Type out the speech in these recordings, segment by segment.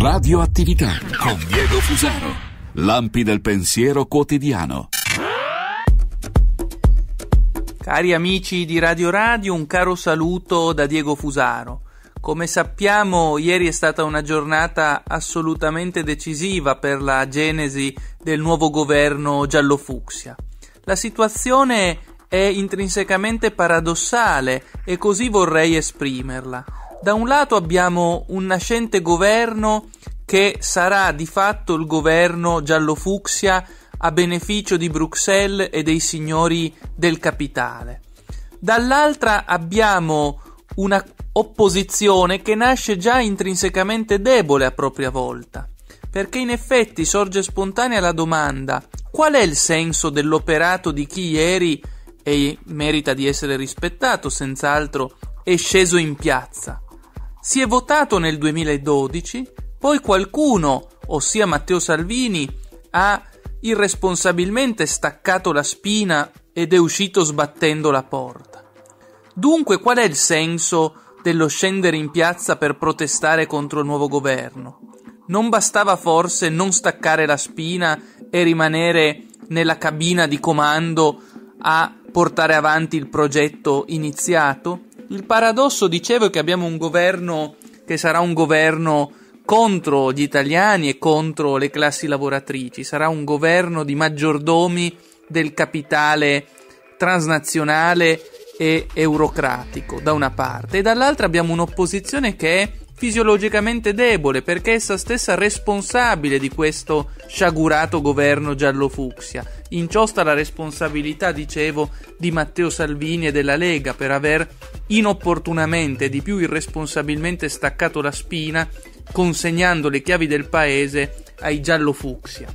Radioattività con Diego Fusaro. Lampi del pensiero quotidiano. Cari amici di Radio Radio, un caro saluto da Diego Fusaro. Come sappiamo, ieri è stata una giornata assolutamente decisiva per la genesi del nuovo governo giallo-fucsia. La situazione è intrinsecamente paradossale e così vorrei esprimerla. Da un lato abbiamo un nascente governo che sarà di fatto il governo giallo-fucsia a beneficio di Bruxelles e dei signori del capitale. Dall'altra abbiamo una opposizione che nasce già intrinsecamente debole a propria volta, perché in effetti sorge spontanea la domanda qual è il senso dell'operato di chi ieri, e merita di essere rispettato senz'altro, è sceso in piazza? Si è votato nel 2012, poi qualcuno, ossia Matteo Salvini, ha irresponsabilmente staccato la spina ed è uscito sbattendo la porta. Dunque qual è il senso dello scendere in piazza per protestare contro il nuovo governo? Non bastava forse non staccare la spina e rimanere nella cabina di comando a portare avanti il progetto iniziato? Il paradosso, dicevo, è che abbiamo un governo che sarà un governo contro gli italiani e contro le classi lavoratrici, sarà un governo di maggiordomi del capitale transnazionale e eurocratico da una parte e dall'altra abbiamo un'opposizione che è fisiologicamente debole perché essa stessa responsabile di questo sciagurato governo giallo-fucsia. In ciò sta la responsabilità, dicevo, di Matteo Salvini e della Lega per aver inopportunamente e di più irresponsabilmente staccato la spina consegnando le chiavi del paese ai giallo-fucsia.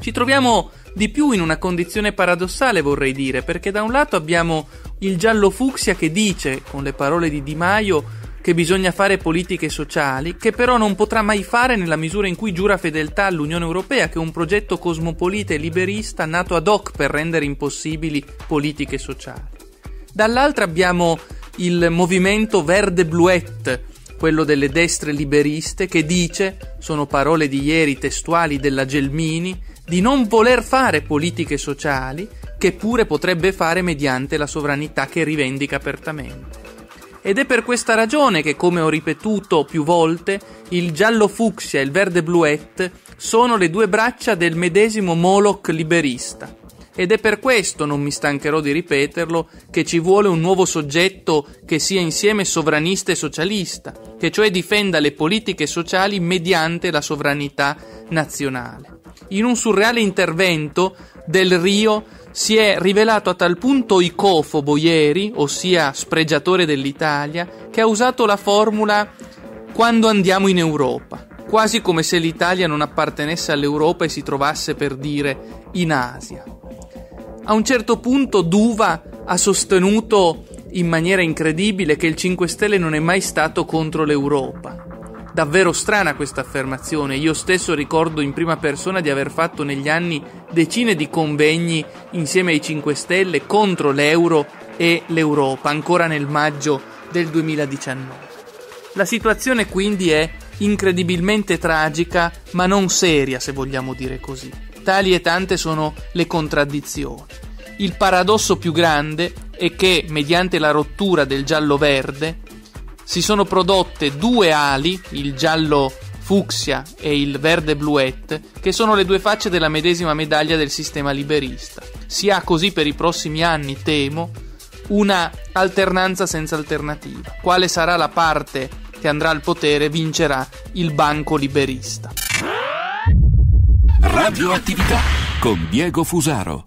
Ci troviamo di più in una condizione paradossale, vorrei dire, perché da un lato abbiamo il giallo-fucsia che dice, con le parole di Di Maio, che bisogna fare politiche sociali, che però non potrà mai fare nella misura in cui giura fedeltà all'Unione Europea, che è un progetto cosmopolita e liberista nato ad hoc per rendere impossibili politiche sociali. Dall'altra abbiamo il movimento Verde Bluette, quello delle destre liberiste, che dice, sono parole di ieri testuali della Gelmini, di non voler fare politiche sociali, che pure potrebbe fare mediante la sovranità che rivendica apertamente. Ed è per questa ragione che, come ho ripetuto più volte, il giallo fucsia e il verde bluette sono le due braccia del medesimo Moloch liberista. Ed è per questo, non mi stancherò di ripeterlo, che ci vuole un nuovo soggetto che sia insieme sovranista e socialista, che cioè difenda le politiche sociali mediante la sovranità nazionale. In un surreale intervento, Del Rio si è rivelato a tal punto icofobo ieri, ossia spregiatore dell'Italia, che ha usato la formula quando andiamo in Europa, quasi come se l'Italia non appartenesse all'Europa e si trovasse per dire in Asia. A un certo punto Duva ha sostenuto in maniera incredibile che il 5 Stelle non è mai stato contro l'Europa. Davvero strana questa affermazione. Io stesso ricordo in prima persona di aver fatto negli anni decine di convegni insieme ai 5 Stelle contro l'euro e l'Europa, ancora nel maggio del 2019. La situazione quindi è incredibilmente tragica, ma non seria, se vogliamo dire così. Tali e tante sono le contraddizioni. Il paradosso più grande è che, mediante la rottura del giallo-verde, si sono prodotte due ali, il giallo fucsia e il verde bluette, che sono le due facce della medesima medaglia del sistema liberista. Si ha così per i prossimi anni, temo, una alternanza senza alternativa. Quale sarà la parte che andrà al potere vincerà il banco liberista. Radioattività con Diego Fusaro.